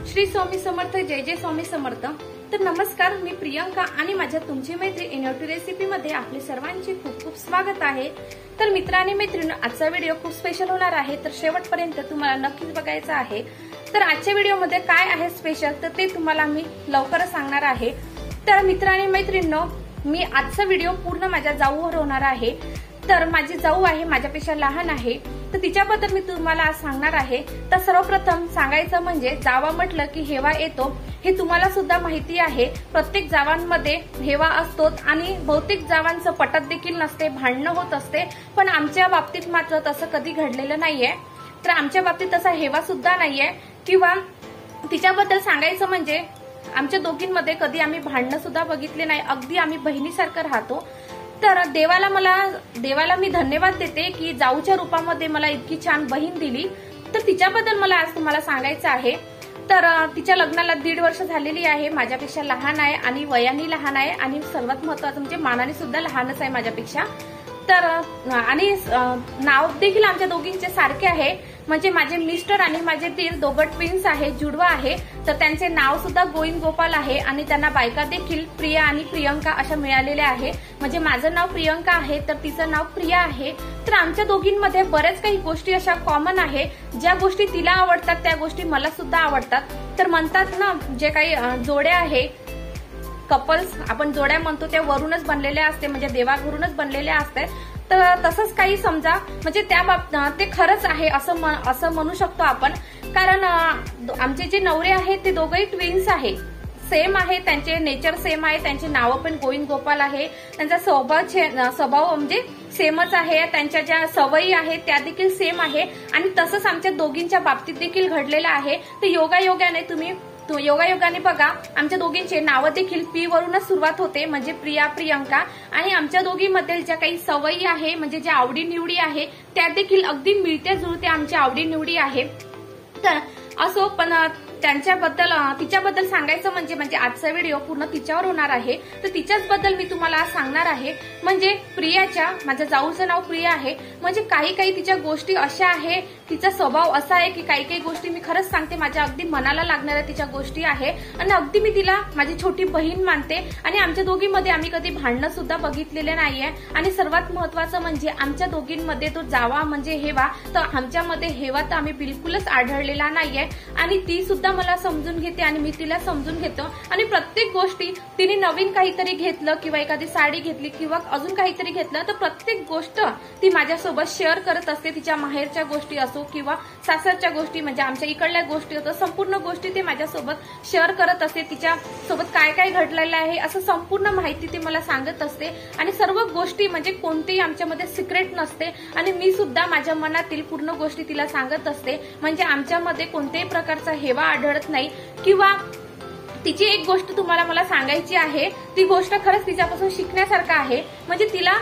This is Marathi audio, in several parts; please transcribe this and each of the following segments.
श्री स्वामी समर्थ जय जय स्वामी समर्थ. तर नमस्कार मी प्रियंका आणि माझ्या तुमची मैत्री इनोटी रेसिपी मध्ये आपले सर्वांचे खूप खूप स्वागत आहे. तर मित्रांनी मैत्रिणी आजचा व्हिडिओ खूप स्पेशल होणार आहे. तर शेवटपर्यंत तुम्हाला नक्कीच बघायचा आहे. तर आजच्या व्हिडिओमध्ये काय आहे स्पेशल तर ते तुम्हाला मी लवकरच सांगणार आहे. तर मित्रांनी आणि मैत्रिणींनो मी आजचा व्हिडिओ पूर्ण माझ्या जाऊवर होणार आहे. तर माझी जाऊ आहे माझ्यापेक्षा लहान आहे. तर तिच्याबद्दल मी तुम्हाला आज सांगणार आहे. तर सर्वप्रथम सांगायचं म्हणजे जावा म्हटलं की हेवा येतो हे तुम्हाला सुद्धा माहिती आहे. प्रत्येक जावांमध्ये हेवा असतोच आणि बहुतेक जावांचं पटत देखील नसते भांडणं होत असते. पण आमच्या बाबतीत मात्र तसं कधी घडलेलं नाहीये. तर आमच्या बाबतीत तसा हेवा सुद्धा नाहीये. किंवा तिच्याबद्दल सांगायचं म्हणजे आमच्या दोघींमध्ये कधी आम्ही भांडणं सुद्धा बघितले नाही. अगदी आम्ही बहिणीसारखं राहतो. तर देवाला मला देवाला मी धन्यवाद देते की जाऊच्या रूपामध्ये मला इतकी छान बहीण दिली. तर तिच्याबद्दल मला आज तुम्हाला सांगायचं आहे. तर तिच्या लग्नाला दीड वर्ष झालेली आहे माझ्यापेक्षा लहान आहे आणि वयाने लहान आहे आणि सर्वात महत्वाचं म्हणजे मानाने सुद्धा लहानच आहे माझ्यापेक्षा. तर आणि नाव देखील आमच्या दोघींचे सारखे आहे. म्हणजे माझे मिस्टर आणि माझे दीर दोघं ट्विन्स आहे जुडवा आहे. तर त्यांचे नाव सुद्धा गोविंद गोपाल आहे आणि त्यांना बायका देखील प्रिया आणि प्रियंका अशा मिळालेल्या आहे. म्हणजे माझं नाव प्रियंका आहे तर तिचं नाव प्रिया आहे. तर आमच्या दोघींमध्ये बऱ्याच काही गोष्टी अशा कॉमन आहे. ज्या गोष्टी तिला आवडतात त्या गोष्टी मला सुद्धा आवडतात. तर म्हणतात ना जे काही जोड्या आहे कपल्स आपण जोड्या म्हणतो त्या वरूनच बनलेल्या असते. म्हणजे देवाघरूनच बनलेल्या असतात. तर तसंच काही समजा म्हणजे त्या बाब ते खरंच आहे असं असं म्हणू शकतो आपण. कारण आमचे जे नवरे आहेत ते दोघंही ट्विन्स आहे सेम आहे त्यांचे नेचर सेम आहे त्यांचे नावं पण गोविंद गोपाल आहे. त्यांचा स्वभाव स्वभाव म्हणजे सेमच आहे. त्यांच्या ज्या सवयी आहेत त्या देखील सेम आहे. आणि तसंच आमच्या दोघींच्या बाबतीत देखील घडलेलं आहे. तर योगायोगाने तुम्ही योगायोगाने बघा आमच्या दोघींचे नावं देखील पी वरूनच सुरुवात होते म्हणजे प्रिया प्रियंका. आणि आमच्या दोघींमध्ये ज्या काही सवयी आहे म्हणजे ज्या आवडीनिवडी आहे त्या देखील अगदी मिळत्या जुळत्या आमच्या आवडीनिवडी आहे. तर असो पण त्यांच्याबद्दल तिच्याबद्दल सांगायचं म्हणजे म्हणजे आजचा व्हिडिओ पूर्ण तिच्यावर होणार आहे. तर तिच्याच बद्दल मी तुम्हाला सांगणार आहे. म्हणजे प्रियाच्या माझ्या जाऊचं नाव प्रिया आहे. म्हणजे काही काही तिच्या गोष्टी अशा आहे तिचा स्वभाव असा आहे की काही काही गोष्टी मी खरंच सांगते. माझ्या अगदी मनाला लागणाऱ्या तिच्या गोष्टी आहे. आणि अगदी मी तिला माझी छोटी बहीण मानते. आणि आमच्या दोघींमध्ये आम्ही कधी भांडणं सुद्धा बघितलेले नाहीये. आणि सर्वात महत्वाचं म्हणजे आमच्या दोघींमध्ये तो जावा म्हणजे हेवा. तर आमच्यामध्ये हेवा तर आम्ही बिलकुलच आढळलेला नाहीये. आणि ती सुद्धा मला समजून घेते आणि मी तिला समजून घेतो. आणि प्रत्येक गोष्टी तिने नवीन काहीतरी घेतलं किंवा एखादी साडी घेतली किंवा अजून काहीतरी घेतलं तर प्रत्येक गोष्ट ती माझ्यासोबत शेअर करत असते. तिच्या माहेरच्या गोष्टी असो किंवा सासरच्या गोष्टी म्हणजे आमच्या इकडल्या गोष्टी होतं संपूर्ण गोष्टी ते माझ्यासोबत शेअर करत असते. तिच्या सोबत काय काय घडलेलं आहे असं संपूर्ण माहिती ती मला सांगत असते. आणि सर्व गोष्टी म्हणजे कोणतीही आमच्यामध्ये सिक्रेट नसते. आणि मी सुद्धा माझ्या मनातील पूर्ण गोष्टी तिला सांगत असते. म्हणजे आमच्यामध्ये कोणत्याही प्रकारचा हेवा आढळत नाही. किंवा तिची एक गोष्ट तुम्हाला मला सांगायची आहे ती गोष्ट खरंच तिच्यापासून शिकण्यासारखं आहे. म्हणजे तिला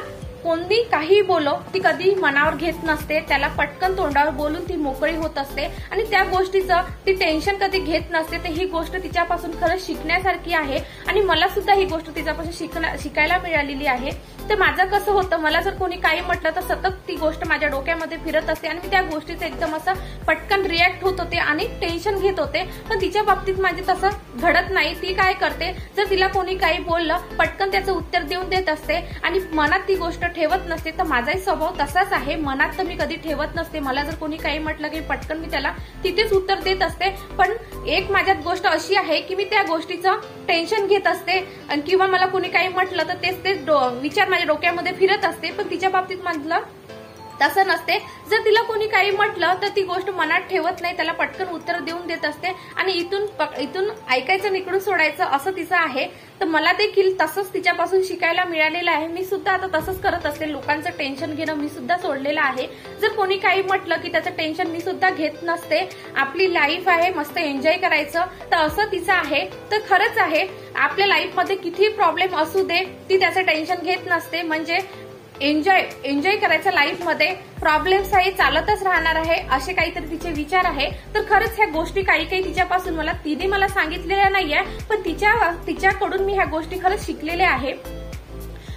कोणी काही बोलो ती कधी मनावर घेत नसते. त्याला पटकन तोंडावर बोलून ती मोकळी होत असते. आणि त्या गोष्टीचं ती टेन्शन कधी घेत नसते. तर ही गोष्ट तिच्यापासून खरंच शिकण्यासारखी आहे. आणि मला सुद्धा ही गोष्ट तिच्यापासून शिकायला मिळालेली आहे. तर माझं कसं होतं मला जर कोणी काही म्हटलं तर सतत ती गोष्ट माझ्या डोक्यामध्ये फिरत असते. आणि मी त्या गोष्टीचं एकदम असं पटकन रिॲक्ट होत होते आणि टेन्शन घेत होते. पण तिच्या बाबतीत माझे तसं घडत नाही. ती काय करते? जर तिला कोणी काही बोललं पटकन त्याचं उत्तर देऊन देत असते. आणि मनात ती गोष्ट ठेवत नसते तर माझाही स्वभाव तसाच आहे. मनात तर मी कधी ठेवत नसते. मला जर कोणी काही म्हटलं की पटकन मी त्याला तिथेच उत्तर देत असते. पण एक माझ्यात गोष्ट अशी आहे की मी त्या गोष्टीचं टेन्शन घेत असते. किंवा मला कोणी काही म्हटलं तर तेच तेच विचार माझ्या डोक्यामध्ये फिरत असते. पण तिच्या बाबतीत म्हटलं तसं नसते. जर तिला कोणी काही म्हटलं तर ती गोष्ट मनात ठेवत नाही. त्याला पटकन उत्तर देऊन देत असते. आणि इथून इथून ऐकायचं निकडून सोडायचं असं तिचं आहे. तर मला देखील तसंच तिच्यापासून शिकायला मिळालेलं आहे. मी सुद्धा आता तसंच करत असते. लोकांचं टेन्शन घेणं मी सुद्धा सोडलेलं आहे. जर कोणी काही म्हटलं की त्याचं टेन्शन मी सुद्धा घेत नसते आपली लाईफ आहे मस्त एन्जॉय करायचं तर असं तिचं आहे. तर खरंच आहे आपल्या लाईफमध्ये किती प्रॉब्लेम असू दे ती त्याचं टेन्शन घेत नसते. म्हणजे एन्जॉय एन्जॉय करायचं लाईफमध्ये प्रॉब्लेम्स आहे चालतच राहणार आहे असे काहीतरी तिचे विचार आहे. तर खरंच ह्या गोष्टी काही काही तिच्यापासून मला तिने मला सांगितलेल्या नाहीये पण तिच्या तिच्याकडून मी ह्या गोष्टी खरंच शिकलेल्या आहे.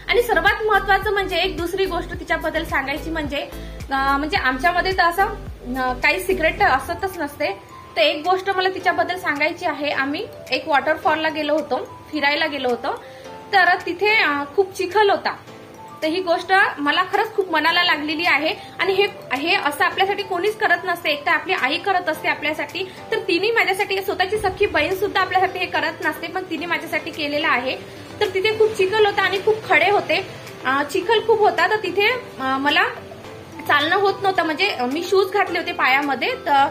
आणि सर्वात महत्वाचं म्हणजे एक दुसरी गोष्ट तिच्याबद्दल सांगायची म्हणजे म्हणजे आमच्यामध्ये तर असं काही सिक्रेट असतच नसते. तर एक गोष्ट मला तिच्याबद्दल सांगायची आहे. आम्ही एक वॉटरफॉलला गेलो होतो फिरायला गेलो होतो. तर तिथे खूप चिखल होता. तर ही गोष्ट मला खरंच खूप मनाला लागलेली आहे. आणि हे हे असं आपल्यासाठी कोणीच करत नसते. एक तर आपली आई करत असते आपल्यासाठी. तर तिने माझ्यासाठी स्वतःची सख्खी बहीण सुद्धा आपल्यासाठी हे करत नसते पण तिने माझ्यासाठी केलेलं आहे. तर तिथे खूप चिखल होता आणि खूप खडे होते. चिखल खूप होता. तर तिथे मला चालणं होत नव्हतं. म्हणजे मी शूज घातले होते पायामध्ये. तर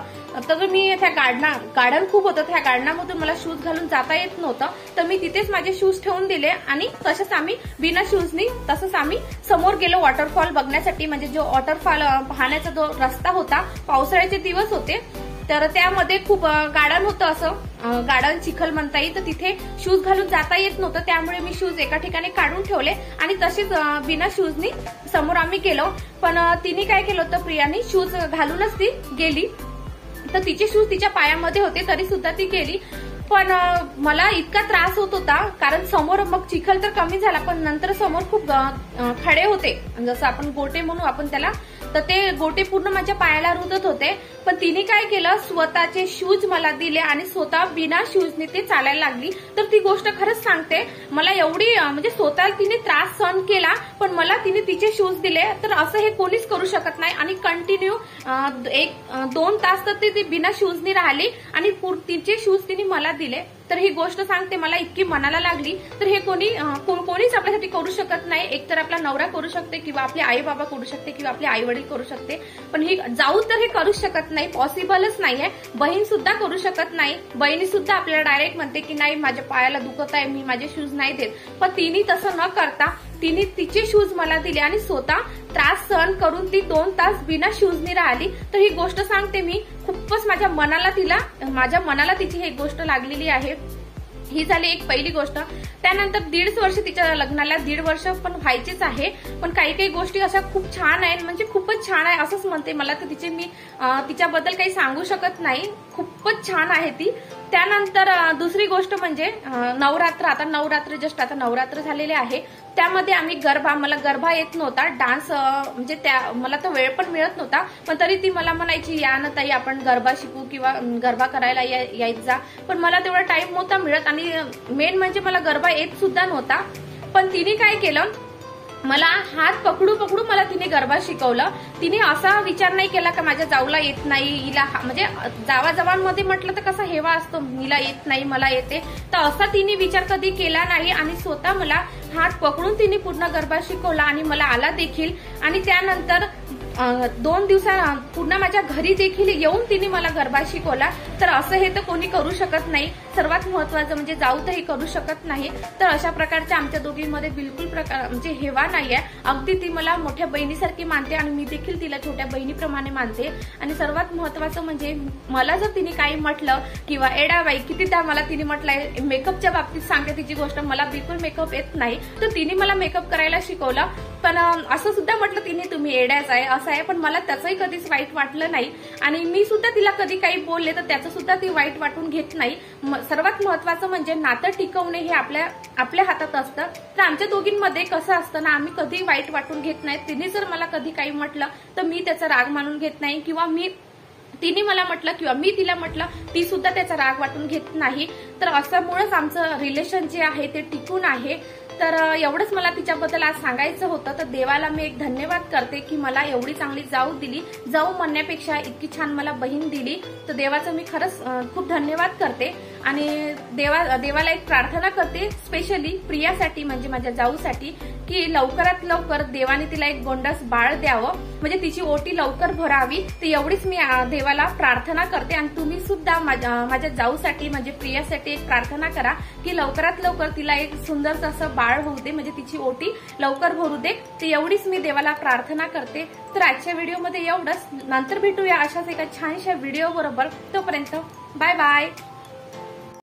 तर मी त्या गार्डना गार्डन खूप होतं. त्या गार्डनामधून मला शूज घालून जाता येत नव्हतं. तर मी तिथेच माझे शूज ठेवून दिले आणि तसंच आम्ही बिना शूजनी तसंच आम्ही समोर गेलो वॉटरफॉल बघण्यासाठी. म्हणजे जो वॉटरफॉल पाहण्याचा जो रस्ता होता पावसाळ्याचे दिवस होते. तर त्यामध्ये खूप गार्डन होतं असं. गार्डन चिखल म्हणता येईल. तर तिथे शूज घालून जाता येत नव्हतं. त्यामुळे मी शूज एका ठिकाणी काढून ठेवले आणि तसेच बिना शूजनी समोर आम्ही गेलो. पण तिने काय केलं होतं प्रियानी शूज घालूनच ती गेली. तर तिचे शूज तिच्या पायामध्ये होते तरी सुद्धा ती गेली. पण मला इतका त्रास होत होता कारण समोर मग चिखल तर कमी झाला पण नंतर समोर खूप खडे होते. जसं आपण गोटे म्हणू आपण त्याला तर ते गोटे पूर्ण माझ्या पायाला रुतत होते. पण तिने काय केलं? स्वतःचे शूज मला दिले आणि स्वतः बिना शूजने ते चालायला लागली. तर ती गोष्ट खरंच सांगते. मला एवढी म्हणजे स्वतः तिने त्रास सहन केला पण मला तिने तिचे शूज दिले. तर असं हे कोणीच करू शकत नाही आणि कंटिन्यू एक दोन तास तर ती ती बिना शूजनी राहिली आणि तिचे शूज तिने मला दिले. तर ही गोष्ट सांगते मला इतकी मनाला लागली. तर हे कोणी को- कोणीच आपल्यासाठी करू शकत नाही. एकतर आपला नवरा करू शकते किंवा आपले आई बाबा करू शकते किंवा आपले आई वडील करू शकते. पण ही जाऊन तर हे करूच शकत नाही. पॉसिबलच नाहीये. बहीण सुद्धा करू शकत नाही. बहिणी सुद्धा आपल्याला डायरेक्ट म्हणते की नाही माझ्या पायाला दुखत आहे. मी माझे शूज नाही देत. पण तिने तसं न करता तिने तिचे शूज मला दिले आणि स्वतः त्रास सहन करून ती दोन तास बिना शूजनी राहिली. तर ही गोष्ट सांगते मी खूपच माझ्या मनाला तिला माझ्या मनाला तिची ही गोष्ट लागलेली आहे. ही झाली एक पहिली गोष्ट. त्यानंतर दीड वर्ष तिच्या लग्नाला दीड वर्ष पण व्हायचेच आहे. पण काही काही गोष्टी अशा खूप छान आहेत म्हणजे खूपच छान आहे असंच म्हणते मला. तर तिचे मी तिच्याबद्दल काही सांगू शकत नाही. खूपच छान आहे ती. त्यानंतर दुसरी गोष्ट म्हणजे नवरात्र. आता नवरात्र जस्ट आता नवरात्र झालेले आहे. त्यामध्ये आम्ही गरबा मला गरबा येत नव्हता. डान्स म्हणजे त्या मला तर वेळ पण मिळत नव्हता. पण तरी ती मला म्हणायची या ना ताई आपण गरबा शिकू किंवा गरबा करायला या- यायत जा. पण मला तेवढा टाइम नव्हता मिळत आणि मेन म्हणजे मला गरबा येत सुद्धा नव्हता. पण तिने काय केलं मला हात पकडू पकडू मला तिने गरबा शिकवलं. तिने असा विचार नाही केला का माझ्या जाऊला येत नाही हिला हा- म्हणजे जावाजवांमध्ये म्हटलं तर कसा हेवा असतो हिला येत नाही मला येते. तर असा तिने विचार कधी केला नाही आणि स्वतः मला हात पकडून तिने पूर्ण गरबा शिकवला आणि मला आला देखील. आणि त्यानंतर दोन दिवसा पूर्ण माझ्या घरी देखील येऊन तिने मला गरबा शिकवला. तर असं हे तर कोणी करू शकत नाही. सर्वात महत्वाचं म्हणजे जाऊ तर करू शकत नाही. तर अशा प्रकारच्या आमच्या दोघींमध्ये बिलकुल प्रकार म्हणजे हेवा नाही आहे अगदी ती मला मोठ्या बहिणीसारखी मानते आणि मी देखील तिला छोट्या बहिणीप्रमाणे मानते. आणि सर्वात महत्वाचं म्हणजे मला जर तिने काही म्हटलं किंवा एडाबाई कितीदा मला तिने म्हटलंय मेकअपच्या बाबतीत सांगते तिची गोष्ट मला बिलकुल मेकअप येत नाही. तर तिने मला मेकअप करायला शिकवलं. पण असं सुद्धा म्हटलं तिने तुम्ही एड्याच आहे असं आहे. पण मला त्याचंही कधीच वाईट वाटलं नाही. आणि मी सुद्धा तिला कधी काही बोलले तर त्याचं सुद्धा ती वाईट वाटून घेत नाही. म- सर्वात महत्वाचं म्हणजे नातं टिकवणे हे आपल्या आपल्या हातात असतं. तर आमच्या दोघींमध्ये कसं असतं ना आम्ही कधी वाईट वाटून घेत नाही. तिने जर मला कधी काही म्हटलं तर मी त्याचा राग मानून घेत नाही. किंवा मी तिने मला म्हटलं किंवा मी तिला म्हटलं ती सुद्धा त्याचा राग वाटून घेत नाही. तर असामुळेच आमचं रिलेशन जे आहे ते टिकून आहे. तर एवढंच मला तिच्याबद्दल आज सांगायचं होतं. तर देवाला मी एक धन्यवाद करते की मला एवढी चांगली जाऊ दिली. जाऊ म्हणण्यापेक्षा इतकी छान मला बहीण दिली. तर देवाचं मी खरंच खूप धन्यवाद करते. आणि देवा देवाला एक प्रार्थना करते स्पेशली प्रियासाठी म्हणजे माझ्या जाऊसाठी. की लवकरात लवकर देवाने तिला एक गोंडस बाळ द्यावं. म्हणजे तिची ओटी लवकर भरावी. तर एवढीच मी देवाला प्रार्थना करते. आणि तुम्ही सुद्धा माझ्या माझ्या जाऊसाठी म्हणजे प्रियासाठी एक प्रार्थना करा की लवकरात लवकर तिला एक सुंदर असं बाळ होऊ दे. म्हणजे तिची ओटी लवकर भरू दे. तर एवढीच मी देवाला प्रार्थना करते. तर आजच्या व्हिडिओमध्ये एवढंच. नंतर भेटूया अशाच एका छानशा व्हिडिओ बरोबर तोपर्यंत बाय बाय.